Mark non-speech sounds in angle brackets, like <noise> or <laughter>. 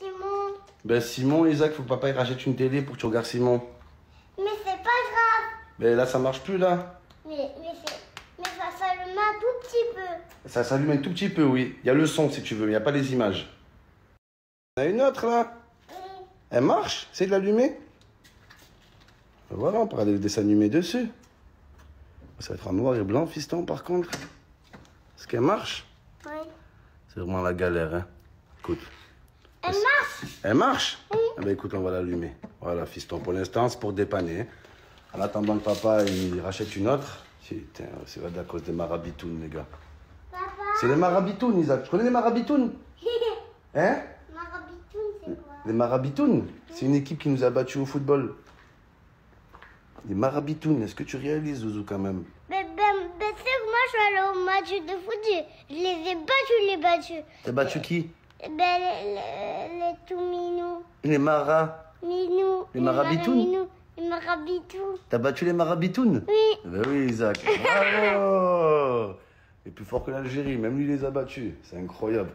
Simon. Ben Simon, Isaac, faut que papa il rachète une télé pour que tu regardes Simon. Mais c'est pas grave. Ben là, ça marche plus là. Mais, mais, mais ça s'allume un tout petit peu. Ça s'allume un tout petit peu, oui. Il y a le son si tu veux, mais il n'y a pas les images. Il y en a une autre là. Oui. Elle marche? C'est de l'allumer Voilà, on pourra animé dessus. Ça va être en noir et blanc, fiston, par contre. Est-ce qu'elle marche? Oui. C'est vraiment la galère, hein. Écoute. Elle marche. Elle marche Eh ben écoute, on va l'allumer. Voilà, fiston. Pour l'instant, c'est pour dépanner. En attendant que papa il rachète une autre. Putain, c'est à cause des marabitounes, les gars. Papa. C'est les marabitounes, Isaac. Tu connais les marabitounes <laughs> Hein Marabitoun, c'est quoi Les marabitounes C'est une équipe qui nous a battus au football. Les marabitounes, est-ce que tu réalises, Zouzou, quand même Ben, ben, ben c'est que moi je suis allée au match de foot, je, je les ai battus, les battus. T'as battu qui Ben, les, les, les tout minous. Les maras. Minous. Les marabitounes Les marabitounes. T'as battu les marabitounes Oui. Eh Ben oui, Isaac. <laughs> Bravo Il est plus fort que l'Algérie, même lui il les a battus. C'est incroyable.